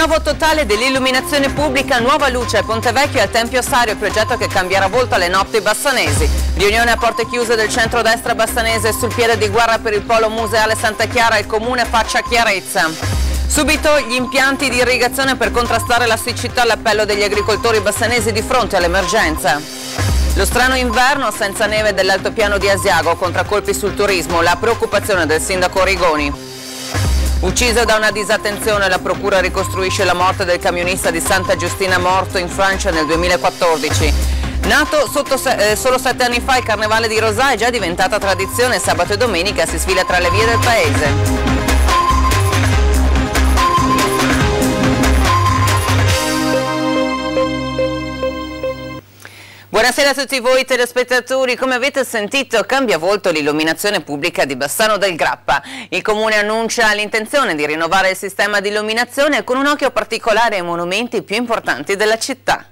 Rinnovo totale dell'illuminazione pubblica, nuova luce a Ponte Vecchio e al Tempio Sario, progetto che cambierà volto alle notti bassanesi. Riunione a porte chiuse del centro-destra bassanese sul piede di guerra per il polo museale Santa Chiara, il comune faccia chiarezza. Subito gli impianti di irrigazione per contrastare la siccità all'appello degli agricoltori bassanesi di fronte all'emergenza. Lo strano inverno senza neve dell'altopiano di Asiago, contraccolpi sul turismo, la preoccupazione del sindaco Rigoni. Ucciso da una disattenzione, la procura ricostruisce la morte del camionista di Santa Giustina morto in Francia nel 2014. Nato se eh, solo sette anni fa, il carnevale di Rosà è già diventata tradizione. Sabato e domenica si sfila tra le vie del paese. Buonasera a tutti voi telespettatori, come avete sentito cambia volto l'illuminazione pubblica di Bassano del Grappa. Il comune annuncia l'intenzione di rinnovare il sistema di illuminazione con un occhio particolare ai monumenti più importanti della città.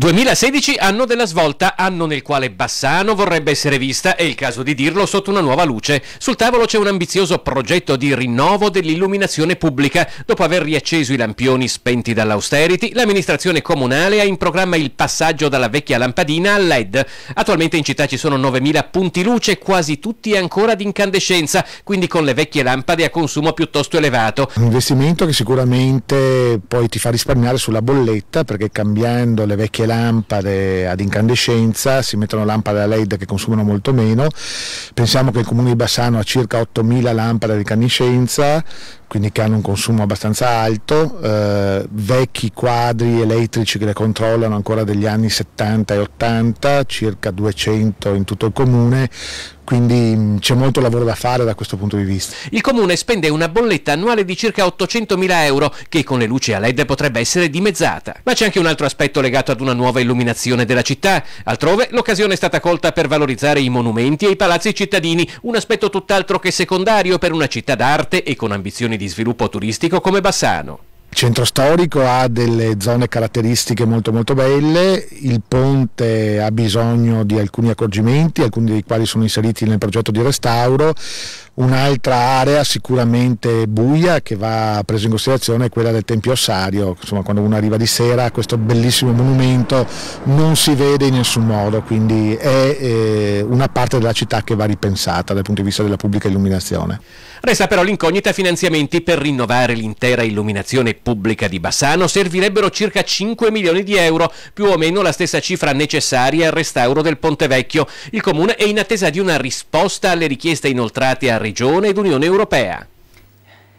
2016 anno della svolta, anno nel quale Bassano vorrebbe essere vista, è il caso di dirlo, sotto una nuova luce. Sul tavolo c'è un ambizioso progetto di rinnovo dell'illuminazione pubblica. Dopo aver riacceso i lampioni spenti dall'austerity, l'amministrazione comunale ha in programma il passaggio dalla vecchia lampadina al LED. Attualmente in città ci sono 9.000 punti luce, quasi tutti ancora di incandescenza, quindi con le vecchie lampade a consumo piuttosto elevato. Un investimento che sicuramente poi ti fa risparmiare sulla bolletta perché cambiando le vecchie lampade ad incandescenza, si mettono lampade a LED che consumano molto meno, pensiamo che il comune di Bassano ha circa 8.000 lampade ad incandescenza, quindi che hanno un consumo abbastanza alto, eh, vecchi quadri elettrici che le controllano ancora degli anni 70 e 80, circa 200 in tutto il comune, quindi mm, c'è molto lavoro da fare da questo punto di vista. Il comune spende una bolletta annuale di circa 800.000 euro che con le luci a LED potrebbe essere dimezzata. Ma c'è anche un altro aspetto legato ad una nuova illuminazione della città. Altrove l'occasione è stata colta per valorizzare i monumenti e i palazzi cittadini, un aspetto tutt'altro che secondario per una città d'arte e con ambizioni di sviluppo turistico come Bassano. Il centro storico ha delle zone caratteristiche molto molto belle, il ponte ha bisogno di alcuni accorgimenti, alcuni dei quali sono inseriti nel progetto di restauro, Un'altra area sicuramente buia che va presa in considerazione è quella del Tempio Ossario, insomma quando uno arriva di sera questo bellissimo monumento non si vede in nessun modo, quindi è eh, una parte della città che va ripensata dal punto di vista della pubblica illuminazione. Resta però l'incognita finanziamenti per rinnovare l'intera illuminazione pubblica di Bassano servirebbero circa 5 milioni di euro, più o meno la stessa cifra necessaria al restauro del Ponte Vecchio. Il Comune è in attesa di una risposta alle richieste inoltrate a Regione ed Unione Europea.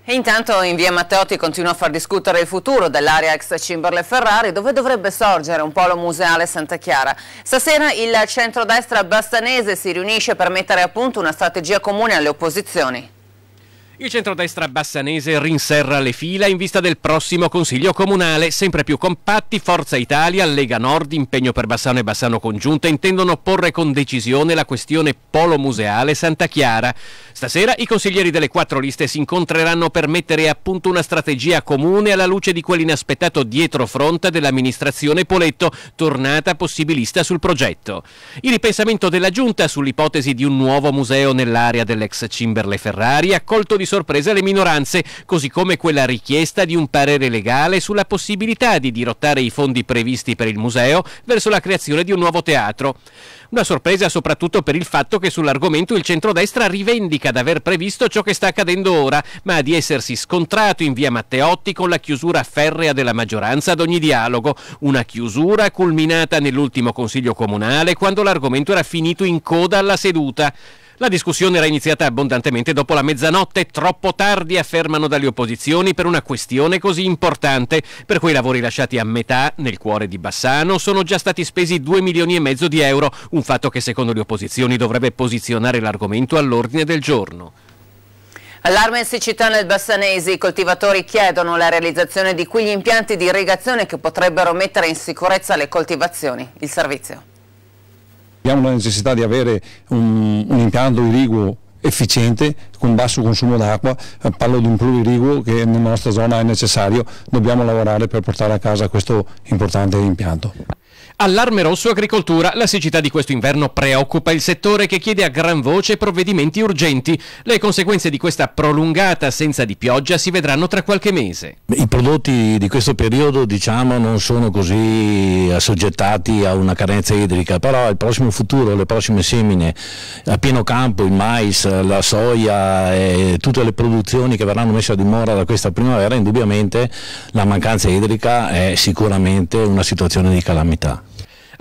E intanto in via Matteotti continua a far discutere il futuro dell'area ex Cimberle Ferrari dove dovrebbe sorgere un polo museale Santa Chiara. Stasera il centrodestra bastanese si riunisce per mettere a punto una strategia comune alle opposizioni. Il centrodestra bassanese rinserra le fila in vista del prossimo Consiglio Comunale. Sempre più compatti, Forza Italia, Lega Nord, Impegno per Bassano e Bassano Congiunta intendono porre con decisione la questione Polo Museale Santa Chiara. Stasera i consiglieri delle quattro liste si incontreranno per mettere a punto una strategia comune alla luce di quell'inaspettato dietrofront dell'amministrazione Poletto, tornata possibilista sul progetto. Il ripensamento della Giunta sull'ipotesi di un nuovo museo nell'area dell'ex Cimberle Ferrari ha colto di sorpresa le minoranze, così come quella richiesta di un parere legale sulla possibilità di dirottare i fondi previsti per il museo verso la creazione di un nuovo teatro. Una sorpresa soprattutto per il fatto che sull'argomento il centrodestra rivendica d'aver previsto ciò che sta accadendo ora, ma di essersi scontrato in via Matteotti con la chiusura ferrea della maggioranza ad ogni dialogo, una chiusura culminata nell'ultimo consiglio comunale quando l'argomento era finito in coda alla seduta. La discussione era iniziata abbondantemente dopo la mezzanotte, troppo tardi affermano dalle opposizioni per una questione così importante, per quei lavori lasciati a metà nel cuore di Bassano sono già stati spesi 2 milioni e mezzo di euro, un fatto che secondo le opposizioni dovrebbe posizionare l'argomento all'ordine del giorno. Allarme e siccità nel Bassanese, i coltivatori chiedono la realizzazione di quegli impianti di irrigazione che potrebbero mettere in sicurezza le coltivazioni. Il servizio. Abbiamo la necessità di avere un, un impianto irriguo efficiente con basso consumo d'acqua, eh, parlo di un pluririgo che nella nostra zona è necessario, dobbiamo lavorare per portare a casa questo importante impianto. Allarme rosso agricoltura. La siccità di questo inverno preoccupa il settore che chiede a gran voce provvedimenti urgenti. Le conseguenze di questa prolungata assenza di pioggia si vedranno tra qualche mese. I prodotti di questo periodo diciamo non sono così assoggettati a una carenza idrica, però il prossimo futuro, le prossime semine a pieno campo, il mais, la soia e tutte le produzioni che verranno messe a dimora da questa primavera, indubbiamente la mancanza idrica è sicuramente una situazione di calamità.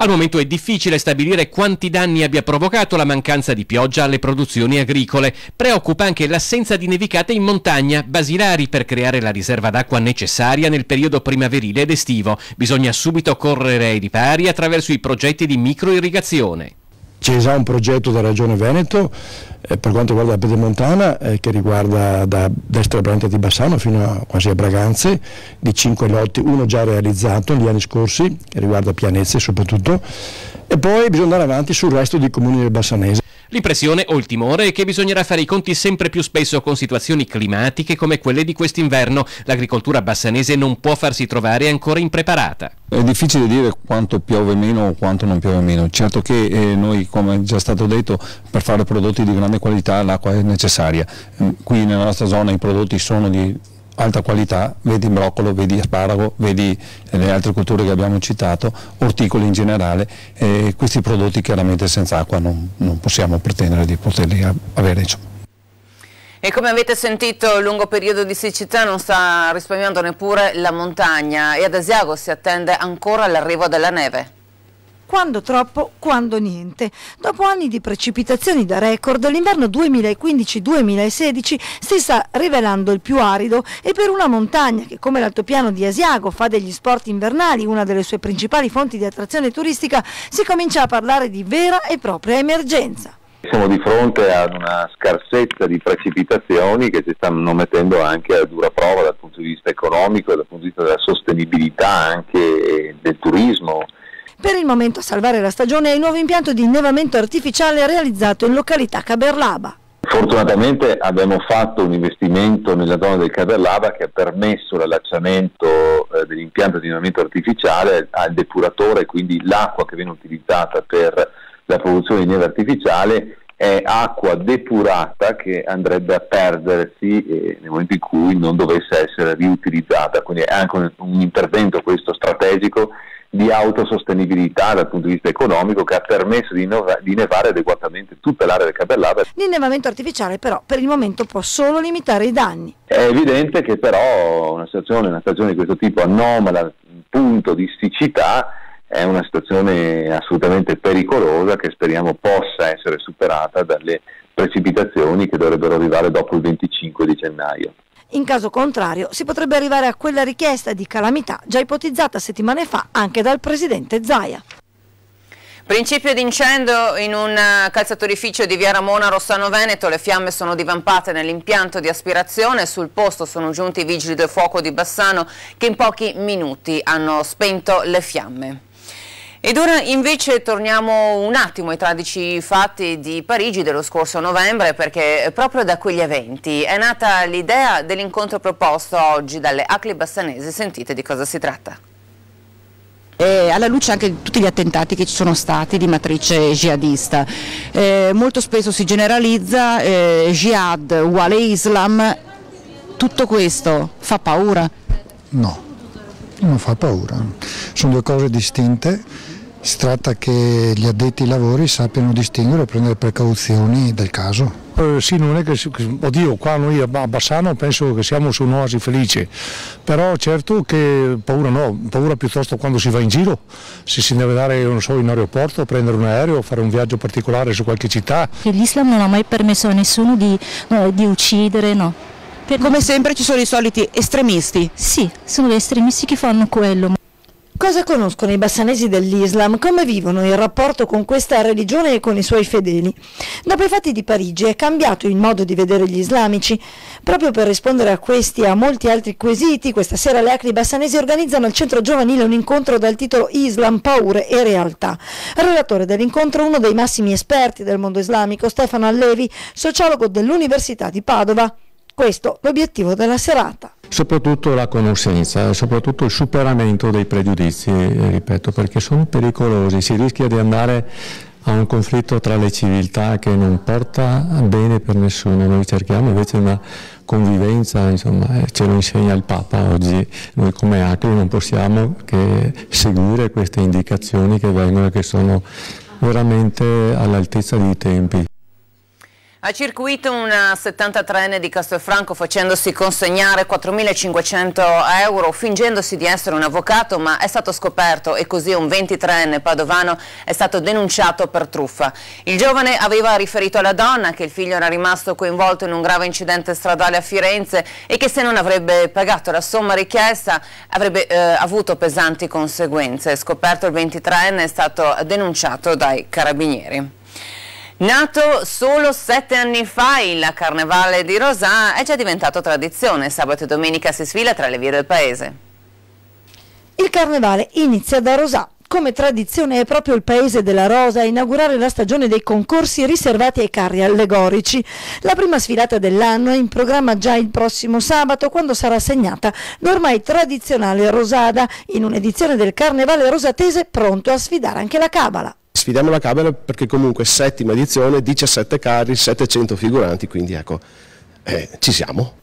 Al momento è difficile stabilire quanti danni abbia provocato la mancanza di pioggia alle produzioni agricole. Preoccupa anche l'assenza di nevicate in montagna, basilari per creare la riserva d'acqua necessaria nel periodo primaverile ed estivo. Bisogna subito correre ai ripari attraverso i progetti di microirrigazione. C'è già un progetto della Regione Veneto eh, per quanto riguarda la Pedemontana eh, che riguarda da destra Branta di Bassano fino a, quasi a Braganze di cinque lotti, uno già realizzato negli anni scorsi che riguarda Pianezze soprattutto e poi bisogna andare avanti sul resto dei comuni del Bassanese. L'impressione o il timore è che bisognerà fare i conti sempre più spesso con situazioni climatiche come quelle di quest'inverno. L'agricoltura bassanese non può farsi trovare ancora impreparata. È difficile dire quanto piove meno o quanto non piove meno. Certo che eh, noi, come già stato detto, per fare prodotti di grande qualità l'acqua è necessaria. Qui nella nostra zona i prodotti sono di alta qualità, vedi broccolo, vedi asparago, vedi le altre culture che abbiamo citato, orticoli in generale, e questi prodotti chiaramente senza acqua non, non possiamo pretendere di poterli avere. E come avete sentito il lungo periodo di siccità non sta risparmiando neppure la montagna e ad Asiago si attende ancora l'arrivo della neve quando troppo, quando niente. Dopo anni di precipitazioni da record, l'inverno 2015-2016 si sta rivelando il più arido e per una montagna che come l'altopiano di Asiago fa degli sport invernali una delle sue principali fonti di attrazione turistica, si comincia a parlare di vera e propria emergenza. Siamo di fronte ad una scarsezza di precipitazioni che si stanno mettendo anche a dura prova dal punto di vista economico e dal punto di vista della sostenibilità anche del turismo per il momento a salvare la stagione è il nuovo impianto di innevamento artificiale realizzato in località Caberlaba. Fortunatamente abbiamo fatto un investimento nella zona del Caberlaba che ha permesso l'allacciamento eh, dell'impianto di innevamento artificiale al depuratore, quindi l'acqua che viene utilizzata per la produzione di neve artificiale è acqua depurata che andrebbe a perdersi eh, nel momento in cui non dovesse essere riutilizzata, quindi è anche un, un intervento questo strategico di autosostenibilità dal punto di vista economico che ha permesso di, di nevare adeguatamente tutta l'area del Cabellava. L'innevamento artificiale però per il momento può solo limitare i danni. È evidente che però una situazione, una stagione di questo tipo anomala, punto di siccità, è una situazione assolutamente pericolosa che speriamo possa essere superata dalle precipitazioni che dovrebbero arrivare dopo il 25 di gennaio. In caso contrario si potrebbe arrivare a quella richiesta di calamità già ipotizzata settimane fa anche dal presidente Zaia. Principio d'incendio in un eh, calzatorificio di Via Ramona Rossano Veneto, le fiamme sono divampate nell'impianto di aspirazione, sul posto sono giunti i vigili del fuoco di Bassano che in pochi minuti hanno spento le fiamme. Ed ora invece torniamo un attimo ai tragici fatti di Parigi dello scorso novembre perché proprio da quegli eventi è nata l'idea dell'incontro proposto oggi dalle Acli Bassanesi. Sentite di cosa si tratta. Eh, alla luce anche di tutti gli attentati che ci sono stati di matrice jihadista. Eh, molto spesso si generalizza eh, jihad uguale Islam, tutto questo fa paura? No, non fa paura, sono due cose distinte si tratta che gli addetti ai lavori sappiano distinguere e prendere precauzioni del caso. Eh, sì, non è che, oddio, qua noi a Bassano penso che siamo su un'oasi felice, però certo che paura no, paura piuttosto quando si va in giro, se si deve andare non so, in aeroporto, prendere un aereo, fare un viaggio particolare su qualche città. L'Islam non ha mai permesso a nessuno di, no, di uccidere, no. Per... Come sempre ci sono i soliti estremisti? Sì, sono gli estremisti che fanno quello. Cosa conoscono i bassanesi dell'Islam? Come vivono il rapporto con questa religione e con i suoi fedeli? Dopo i fatti di Parigi è cambiato il modo di vedere gli islamici. Proprio per rispondere a questi e a molti altri quesiti, questa sera le Acri bassanesi organizzano al centro giovanile un incontro dal titolo Islam, paure e realtà. Relatore dell'incontro uno dei massimi esperti del mondo islamico, Stefano Allevi, sociologo dell'Università di Padova. Questo l'obiettivo della serata. Soprattutto la conoscenza, soprattutto il superamento dei pregiudizi, ripeto, perché sono pericolosi, si rischia di andare a un conflitto tra le civiltà che non porta bene per nessuno, noi cerchiamo invece una convivenza, insomma, ce lo insegna il Papa oggi, noi come ACLI non possiamo che seguire queste indicazioni che vengono e che sono veramente all'altezza dei tempi. Ha circuito una 73enne di Castelfranco facendosi consegnare 4.500 euro fingendosi di essere un avvocato ma è stato scoperto e così un 23enne padovano è stato denunciato per truffa. Il giovane aveva riferito alla donna che il figlio era rimasto coinvolto in un grave incidente stradale a Firenze e che se non avrebbe pagato la somma richiesta avrebbe eh, avuto pesanti conseguenze. Scoperto il 23enne è stato denunciato dai carabinieri. Nato solo sette anni fa, il Carnevale di Rosà è già diventato tradizione. Sabato e domenica si sfila tra le vie del paese. Il Carnevale inizia da Rosà. Come tradizione è proprio il paese della Rosa a inaugurare la stagione dei concorsi riservati ai carri allegorici. La prima sfilata dell'anno è in programma già il prossimo sabato quando sarà assegnata l'ormai tradizionale Rosada in un'edizione del Carnevale rosatese pronto a sfidare anche la Cabala. Sfidiamo la Camera perché comunque settima edizione, 17 carri, 700 figuranti, quindi ecco, eh, ci siamo.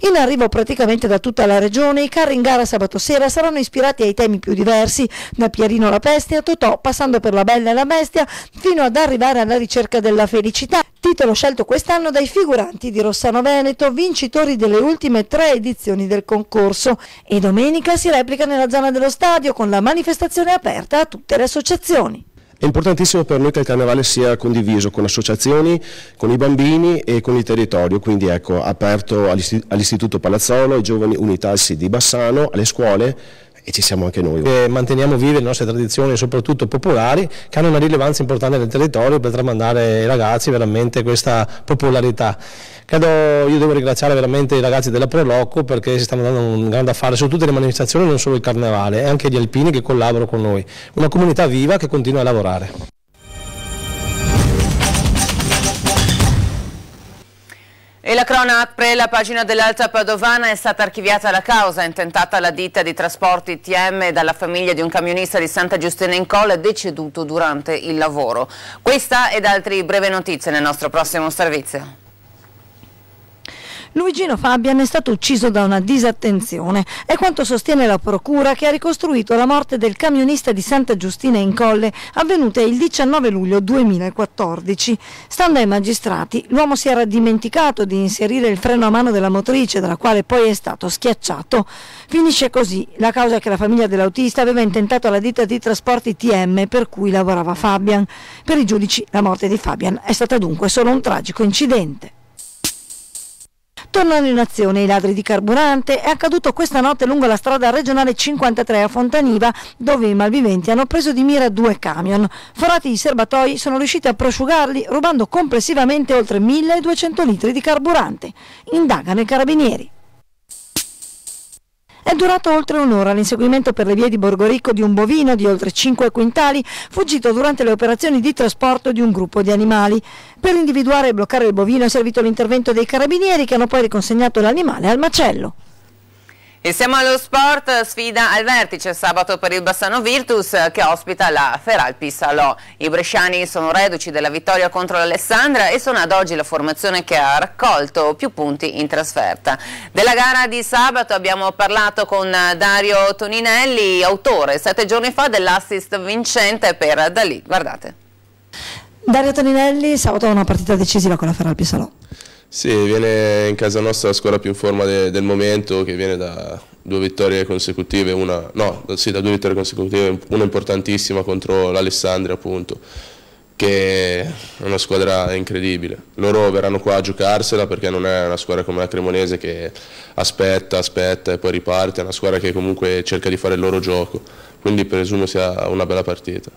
In arrivo praticamente da tutta la regione, i carri in gara sabato sera saranno ispirati ai temi più diversi, da Pierino la peste a Totò, passando per la bella e la bestia, fino ad arrivare alla ricerca della felicità, titolo scelto quest'anno dai figuranti di Rossano Veneto, vincitori delle ultime tre edizioni del concorso. E domenica si replica nella zona dello stadio con la manifestazione aperta a tutte le associazioni. È importantissimo per noi che il carnevale sia condiviso con associazioni, con i bambini e con il territorio, quindi ecco, aperto all'Istituto Palazzolo, ai giovani unità di Bassano, alle scuole e ci siamo anche noi. E manteniamo vive le nostre tradizioni, soprattutto popolari, che hanno una rilevanza importante nel territorio per tramandare ai ragazzi veramente questa popolarità. Credo io devo ringraziare veramente i ragazzi della Proloco perché si stanno dando un grande affare su tutte le manifestazioni, non solo il carnevale, e anche gli alpini che collaborano con noi. Una comunità viva che continua a lavorare. E la cronaca la pagina dell'Alta Padovana è stata archiviata la causa, intentata la ditta di trasporti TM dalla famiglia di un camionista di Santa Giustina in Colle deceduto durante il lavoro. Questa ed altre breve notizie nel nostro prossimo servizio. Luigino Fabian è stato ucciso da una disattenzione. È quanto sostiene la procura che ha ricostruito la morte del camionista di Santa Giustina in Colle avvenuta il 19 luglio 2014. Stando ai magistrati, l'uomo si era dimenticato di inserire il freno a mano della motrice, dalla quale poi è stato schiacciato. Finisce così la causa che la famiglia dell'autista aveva intentato alla ditta di trasporti TM per cui lavorava Fabian. Per i giudici la morte di Fabian è stata dunque solo un tragico incidente. Tornano in azione i ladri di carburante. È accaduto questa notte lungo la strada regionale 53 a Fontaniva, dove i malviventi hanno preso di mira due camion. Forati i serbatoi sono riusciti a prosciugarli, rubando complessivamente oltre 1200 litri di carburante. Indagano i carabinieri. È durato oltre un'ora l'inseguimento per le vie di Borgoricco di un bovino di oltre 5 quintali fuggito durante le operazioni di trasporto di un gruppo di animali. Per individuare e bloccare il bovino è servito l'intervento dei carabinieri che hanno poi riconsegnato l'animale al macello. E siamo allo sport, sfida al vertice sabato per il Bassano Virtus che ospita la Feralpi Salò. I bresciani sono reduci della vittoria contro l'Alessandra e sono ad oggi la formazione che ha raccolto più punti in trasferta. Della gara di sabato abbiamo parlato con Dario Toninelli, autore sette giorni fa dell'assist vincente per Dalì. Guardate. Dario Toninelli, sabato una partita decisiva con la Feralpi Salò. Sì, viene in casa nostra la squadra più in forma de, del momento, che viene da due vittorie consecutive, una, no, sì, da due vittorie consecutive, una importantissima contro l'Alessandria appunto, che è una squadra incredibile. Loro verranno qua a giocarsela perché non è una squadra come la Cremonese che aspetta, aspetta e poi riparte, è una squadra che comunque cerca di fare il loro gioco, quindi presumo sia una bella partita.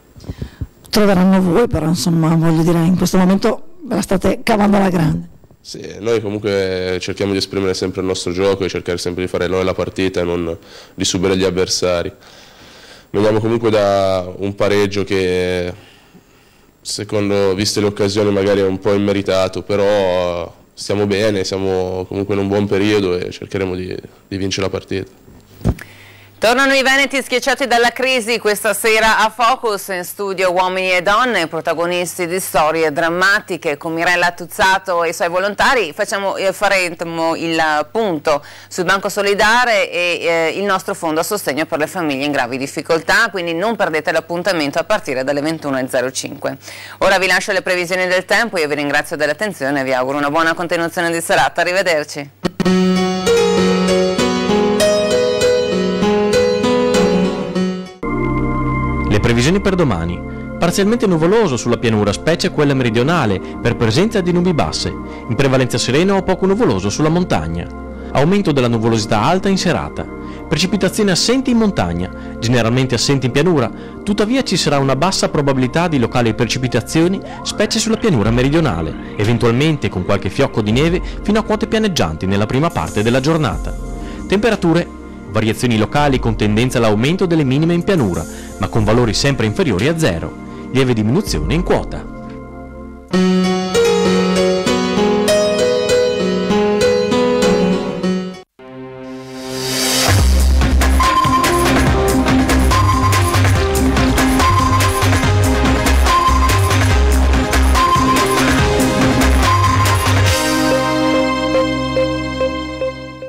Troveranno voi però insomma, voglio dire, in questo momento ve la state cavando alla grande. Sì, noi comunque cerchiamo di esprimere sempre il nostro gioco e cercare sempre di fare noi la partita e non di subire gli avversari. Veniamo comunque da un pareggio che secondo, viste le occasioni magari è un po' immeritato, però stiamo bene, siamo comunque in un buon periodo e cercheremo di, di vincere la partita. Tornano i Veneti schiacciati dalla crisi questa sera a Focus in studio uomini e donne, protagonisti di storie drammatiche con Mirella Tuzzato e i suoi volontari. Facciamo, eh, faremo il punto sul Banco Solidare e eh, il nostro fondo a sostegno per le famiglie in gravi difficoltà, quindi non perdete l'appuntamento a partire dalle 21.05. Ora vi lascio le previsioni del tempo, io vi ringrazio dell'attenzione e vi auguro una buona continuazione di serata. Arrivederci. Previsioni per domani. Parzialmente nuvoloso sulla pianura, specie quella meridionale, per presenza di nubi basse. In prevalenza sereno o poco nuvoloso sulla montagna. Aumento della nuvolosità alta in serata. Precipitazioni assenti in montagna, generalmente assenti in pianura, tuttavia ci sarà una bassa probabilità di locali precipitazioni, specie sulla pianura meridionale, eventualmente con qualche fiocco di neve fino a quote pianeggianti nella prima parte della giornata. Temperature variazioni locali con tendenza all'aumento delle minime in pianura, ma con valori sempre inferiori a zero, lieve diminuzione in quota.